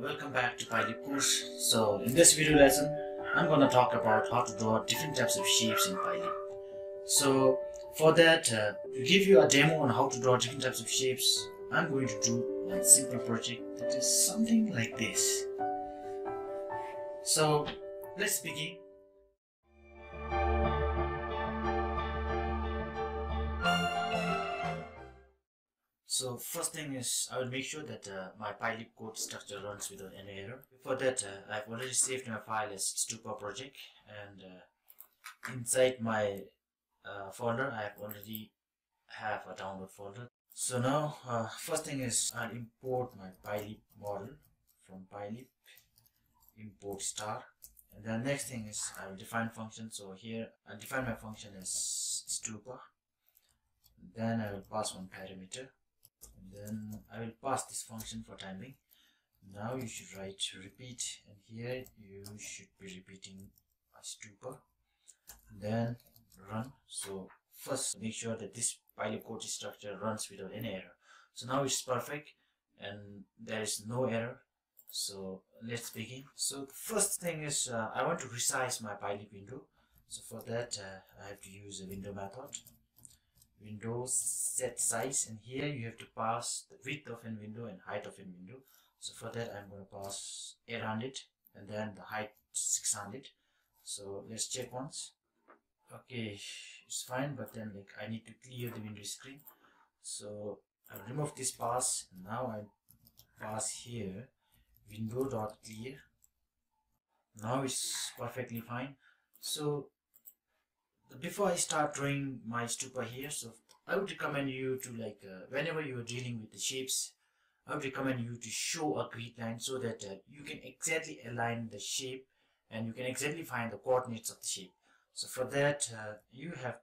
welcome back to PyLeap course. So in this video lesson, I'm gonna talk about how to draw different types of shapes in PyLeap. So for that, uh, to give you a demo on how to draw different types of shapes, I'm going to do one simple project that is something like this. So let's begin. So first thing is I will make sure that uh, my PyLeap code structure runs without any error. Before that uh, I've already saved my file as Stupa project and uh, inside my uh, folder I have already have a download folder. So now uh, first thing is I'll import my PyLeap model from PyLeap import star and the next thing is I will define function so here I'll define my function as Stupa then I will pass one parameter then I will pass this function for timing. Now you should write repeat and here you should be repeating a stupa then run. So first make sure that this PyLeap code structure runs without any error. So now it's perfect and there is no error. So let's begin. So the first thing is uh, I want to resize my PyLeap window. So for that uh, I have to use a window method windows set size and here you have to pass the width of a window and height of a window. So for that i'm going to pass 800 and then the height 600 so let's check once. Okay it's fine but then like i need to clear the window screen. So i'll remove this pass. Now i pass here. Window dot clear. Now it's perfectly fine. So before I start drawing my stupa here, so I would recommend you to like, uh, whenever you are dealing with the shapes, I would recommend you to show a grid line so that uh, you can exactly align the shape and you can exactly find the coordinates of the shape. So for that, uh, you have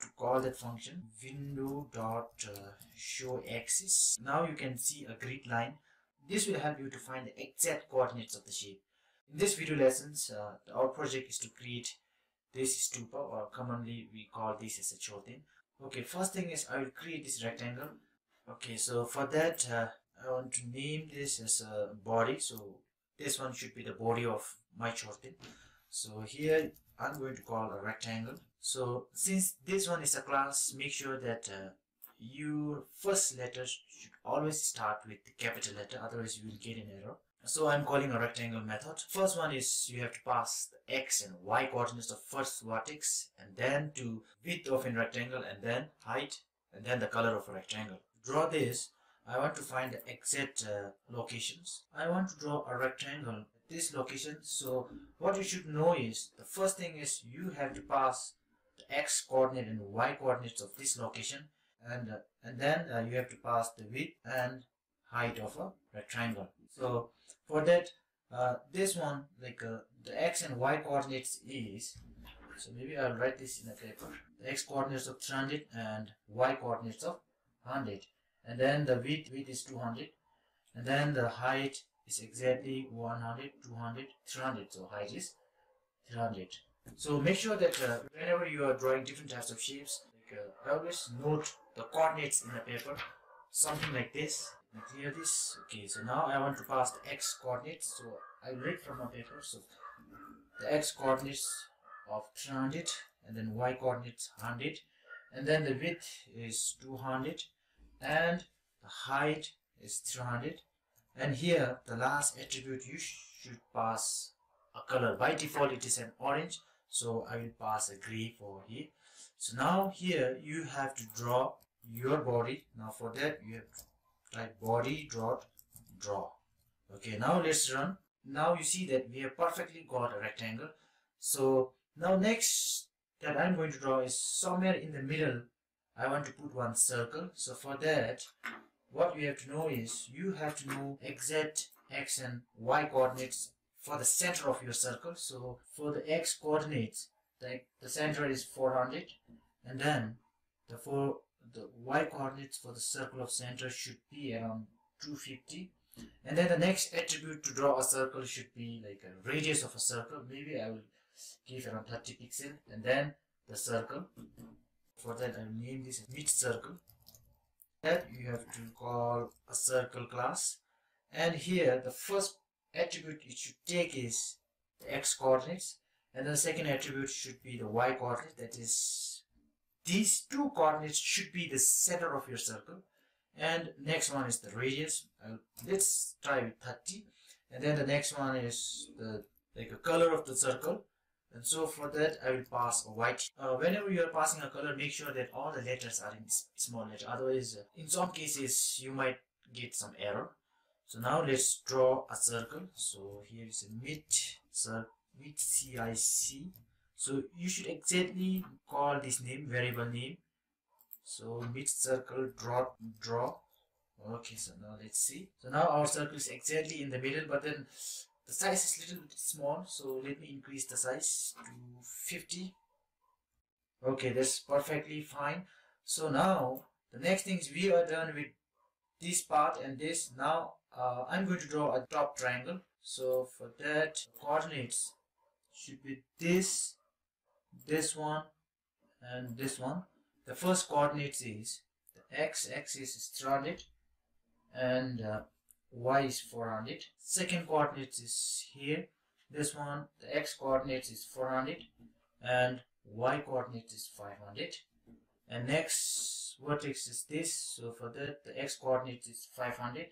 to call that function window dot uh, show axis. Now you can see a grid line. This will help you to find the exact coordinates of the shape. In this video lessons, uh, our project is to create this is stupa or commonly we call this as a chorten. Okay first thing is i will create this rectangle. Okay so for that uh, i want to name this as a body. So this one should be the body of my chorten. So here i'm going to call a rectangle. So since this one is a class make sure that uh, your first letter should always start with the capital letter otherwise you will get an error so I'm calling a rectangle method. First one is you have to pass the x and y coordinates of first vertex and then to width of a rectangle and then height and then the color of a rectangle. To draw this, I want to find the exact uh, locations. I want to draw a rectangle at this location. So what you should know is the first thing is you have to pass the x coordinate and y coordinates of this location and uh, and then uh, you have to pass the width and height of a rectangle. So for that uh, this one like uh, the x and y coordinates is so maybe I'll write this in a paper. The x coordinates of 300 and y coordinates of 100 and then the width width is 200 and then the height is exactly 100 200 300 so height is 300 so make sure that uh, whenever you are drawing different types of shapes like, uh, always note the coordinates in the paper. Something like this clear this okay so now i want to pass the x coordinates. So i read from my paper. So the x coordinates of 300 and then y coordinates 100 and then the width is 200 and the height is 300 and here the last attribute you should pass a color. By default it is an orange. So i will pass a gray for here. So now here you have to draw your body. Now for that you have to body dot draw. Okay now let's run. Now you see that we have perfectly got a rectangle. So now next that i'm going to draw is somewhere in the middle. I want to put one circle. So for that what you have to know is you have to know exact x and y coordinates for the center of your circle. So for the x coordinates the, the center is 400 and then the four the y coordinates for the circle of center should be around 250 and then the next attribute to draw a circle should be like a radius of a circle. Maybe I will give around 30 pixel. And then the circle. For that I will name this mid circle. That you have to call a circle class. And here the first attribute you should take is the x coordinates. And the second attribute should be the y coordinate that is these two coordinates should be the center of your circle. And next one is the radius. Uh, let's try with 30 and then the next one is the like a color of the circle. And so for that I will pass a white. Uh, whenever you are passing a color make sure that all the letters are in small letter otherwise uh, in some cases you might get some error. So now let's draw a circle. So here is a mid circle mid CIC so you should exactly call this name variable name. So mid circle draw draw okay so now let's see. So now our circle is exactly in the middle but then the size is a little bit small. So let me increase the size to 50 okay that's perfectly fine. So now the next thing is we are done with this part and this. Now uh, I'm going to draw a top triangle. So for that coordinates should be this this one and this one. The first coordinates is the x-axis is 300 and uh, y is 400 second coordinates is here. This one the x coordinates is 400 and y coordinate is 500 and next vertex is this. So for that the x coordinate is 500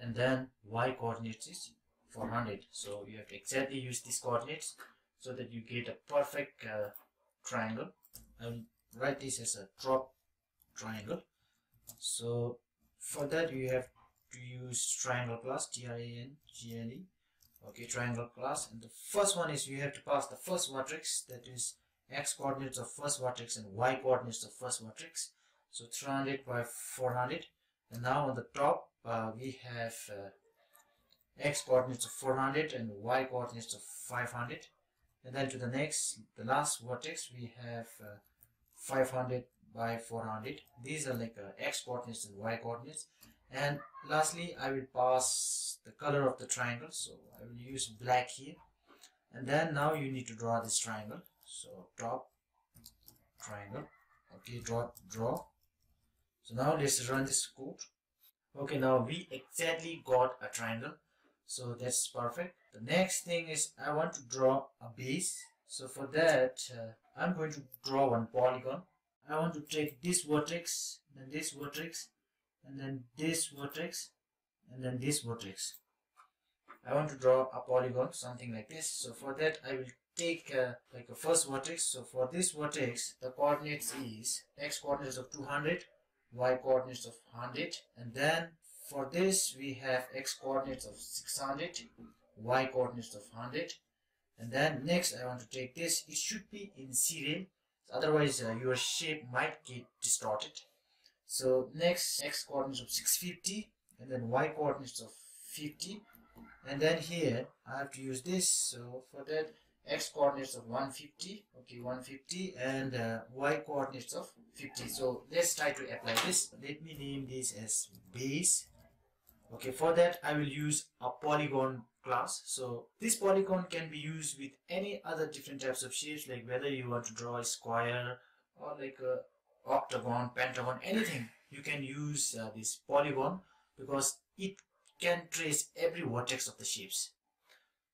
and then y coordinates is 400 so you have to exactly use these coordinates so that you get a perfect uh, triangle. I'll write this as a drop triangle. So for that you have to use triangle class T-R-A-N-G-L-E okay triangle class and the first one is you have to pass the first vertex that is x coordinates of first vertex and y coordinates of first vertex. So 300 by 400 and now on the top uh, we have uh, x coordinates of 400 and y coordinates of 500 and then to the next the last vertex we have uh, 500 by 400 these are like uh, x coordinates and y coordinates. And lastly I will pass the color of the triangle. So I will use black here. And then now you need to draw this triangle. So top triangle. Okay draw draw. So now let's run this code. Okay now we exactly got a triangle so that's perfect. The next thing is I want to draw a base. So for that uh, I'm going to draw one polygon. I want to take this vertex then this vertex and then this vertex and then this vertex. I want to draw a polygon something like this. So for that I will take uh, like a first vertex. So for this vertex the coordinates is x coordinates of 200 y coordinates of 100 and then for this we have x coordinates of 600 y coordinates of 100 and then next I want to take this. It should be in serial. Otherwise uh, your shape might get distorted. So next x coordinates of 650 and then y coordinates of 50 and then here I have to use this. So for that x coordinates of 150 okay 150 and uh, y coordinates of 50 so let's try to apply this. Let me name this as base okay for that I will use a polygon class so this polygon can be used with any other different types of shapes like whether you want to draw a square or like a octagon, pentagon, anything. You can use uh, this polygon because it can trace every vertex of the shapes.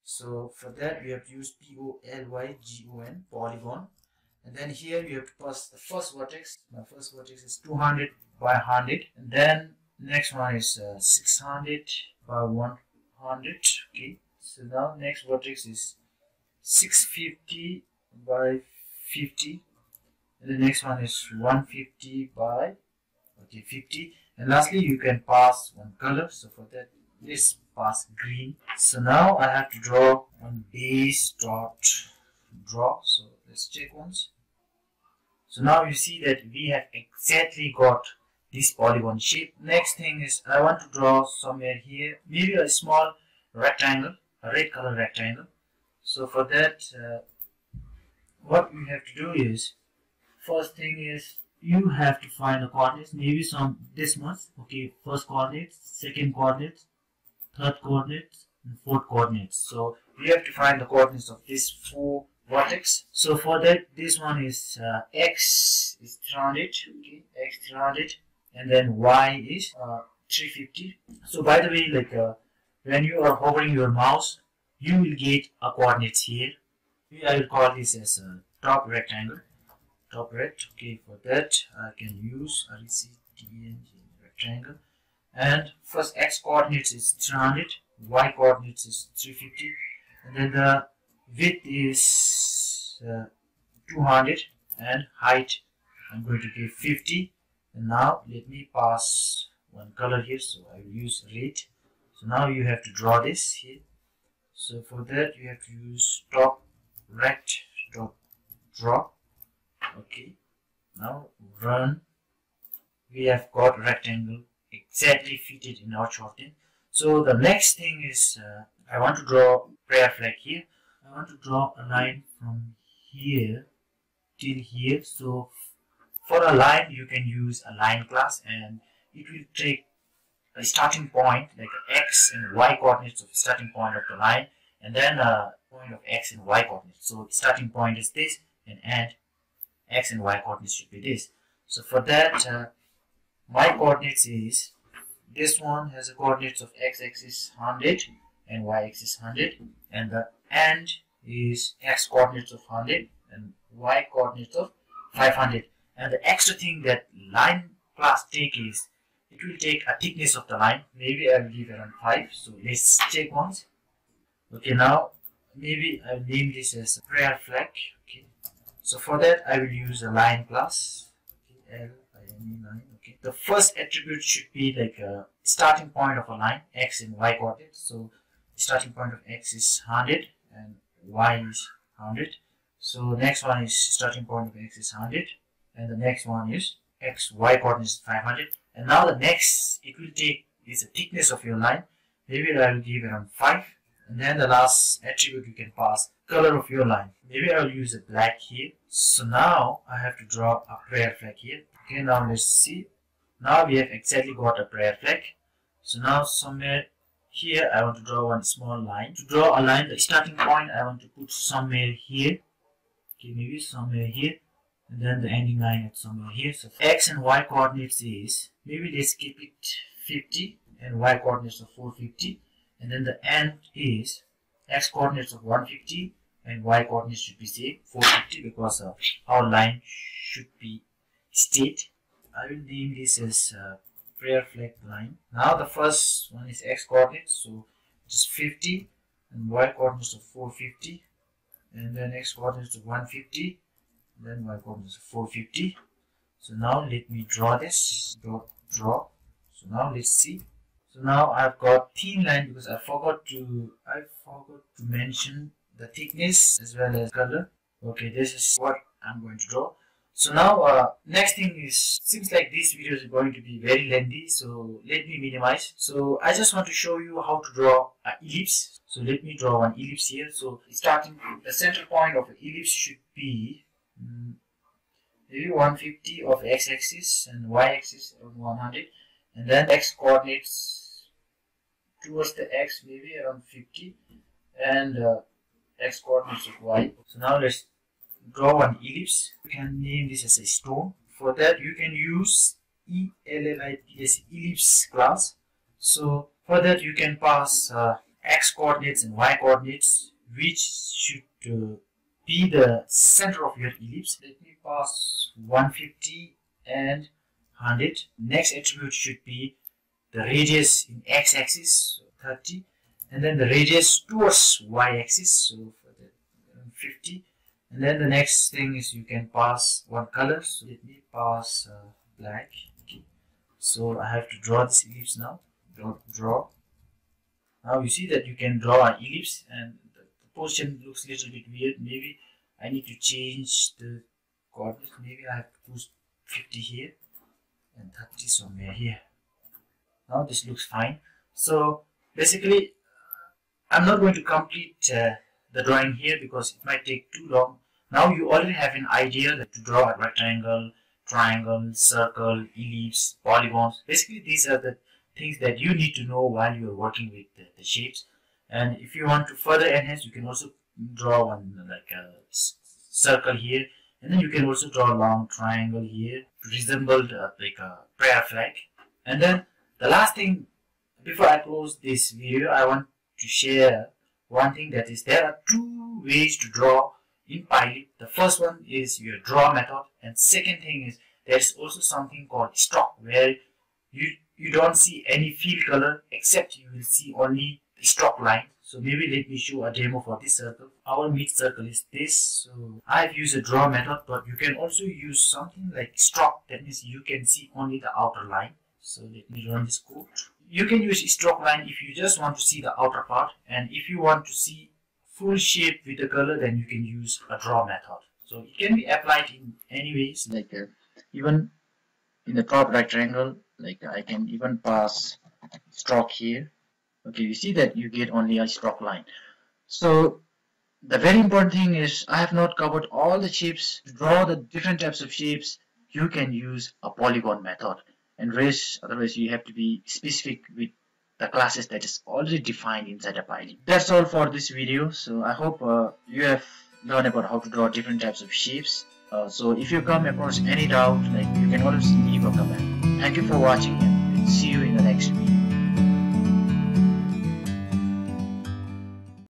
So for that we have to use P-O-L-Y-G-O-N, polygon. And then here you have to pass the first vertex. My first vertex is 200 by 100. And then next one is uh, 600 by 100. Okay. So now next vertex is 650 by 50 and the next one is 150 by okay 50 and lastly you can pass one color. So for that let's pass green. So now I have to draw one base dot draw. So let's check once. So now you see that we have exactly got this polygon shape. Next thing is I want to draw somewhere here maybe a small rectangle a red color rectangle. So for that uh, what we have to do is first thing is you have to find the coordinates maybe some this much okay first coordinates second coordinates third coordinates and fourth coordinates. So we have to find the coordinates of these four vertex. So for that this one is uh, x is 300 okay x 300 and then y is uh, 350 so by the way like uh, when you are hovering your mouse you will get a coordinates here. I will call this as a top rectangle. Top rect okay for that I can use RECTNG rectangle. And first x coordinates is 300 y coordinates is 350 and then the width is uh, 200 and height I'm going to give 50 and now let me pass one color here so I will use red. So now you have to draw this here. So for that you have to use top rect dot draw. Okay. Now run. We have got rectangle exactly fitted in our chorten so the next thing is uh, I want to draw prayer flag here. I want to draw a line from here till here. So for a line you can use a line class and it will take a starting point like x and y coordinates of the starting point of the line and then a point of x and y coordinates. So starting point is this and end x and y coordinates should be this. So for that uh, my coordinates is this one has a coordinates of x-axis 100 and y-axis 100 and the end is x coordinates of 100 and y coordinates of 500 and the extra thing that line class take is it will take a thickness of the line. Maybe I will give around 5 so let's check once okay now maybe I'll name this as prayer flag. Okay. So for that I will use a line class okay, L line okay. The first attribute should be like a starting point of a line x and y coordinates so starting point of x is 100 and y is 100 so next one is starting point of x is 100 and the next one is x y coordinates 500 and now the next it will take is the thickness of your line. Maybe I will give around 5 and then the last attribute you can pass color of your line. Maybe I will use a black here. So now I have to draw a prayer flag here. Okay now let's see. Now we have exactly got a prayer flag. So now somewhere here I want to draw one small line. To draw a line the starting point I want to put somewhere here. Okay maybe somewhere here and then the ending line at somewhere here. So x and y coordinates is maybe let's keep it 50 and y coordinates of 450 and then the end is x coordinates of 150 and y coordinates should be say 450 because our line should be straight I will name this as uh, prayer flag line. Now the first one is x coordinates so just 50 and y coordinates of 450 and then x coordinates of 150 then y coordinates of 450 so now let me draw this. Dot draw. So now let's see. So now I've got thin line because I forgot to I forgot to mention the thickness as well as color. Okay this is what I'm going to draw. So now uh, next thing is seems like this video is going to be very lengthy so let me minimize. So I just want to show you how to draw an ellipse. So let me draw one ellipse here. So starting the center point of the ellipse should be maybe 150 of x-axis and y-axis around 100 and then x coordinates towards the x maybe around 50 and uh, x coordinates of y. So now let's draw an ellipse. You can name this as a stone. For that you can use ELLIPS ellipse class. So for that you can pass uh, x coordinates and y coordinates which should uh, be the center of your ellipse. Let me pass 150 and 100 next attribute should be the radius in x-axis so 30 and then the radius towards y-axis so for the 50 and then the next thing is you can pass one color. So let me pass uh, black. Okay. So I have to draw this ellipse now. Draw, draw. Now you see that you can draw an ellipse and the looks a little bit weird maybe I need to change the coordinates maybe I have to put 50 here and 30 somewhere here now this looks fine so basically I'm not going to complete uh, the drawing here because it might take too long now you already have an idea that to draw a rectangle, triangle, circle, ellipse, polygons. Basically these are the things that you need to know while you're working with the, the shapes. And if you want to further enhance, you can also draw one like a circle here. And then you can also draw a long triangle here to resemble the, uh, like a prayer flag. And then the last thing before I close this video I want to share one thing that is there are two ways to draw in PyLeap. The first one is your draw method and second thing is there is also something called stroke where you you don't see any fill color except you will see only stroke line so maybe let me show a demo for this circle. Our mid circle is this. So i've used a draw method but you can also use something like stroke that means you can see only the outer line. So let me run this code. You can use stroke line if you just want to see the outer part. And if you want to see full shape with the color then you can use a draw method. So it can be applied in any ways. Like uh, even in the top right triangle like I can even pass stroke here okay you see that you get only a stroke line. So the very important thing is I have not covered all the shapes to draw the different types of shapes you can use a polygon method. And rest otherwise you have to be specific with the classes that is already defined inside a PyLeap. That's all for this video. So I hope uh, you have learned about how to draw different types of shapes uh, so if you come across any doubt like you can always leave a comment. Thank you for watching and see you in the next video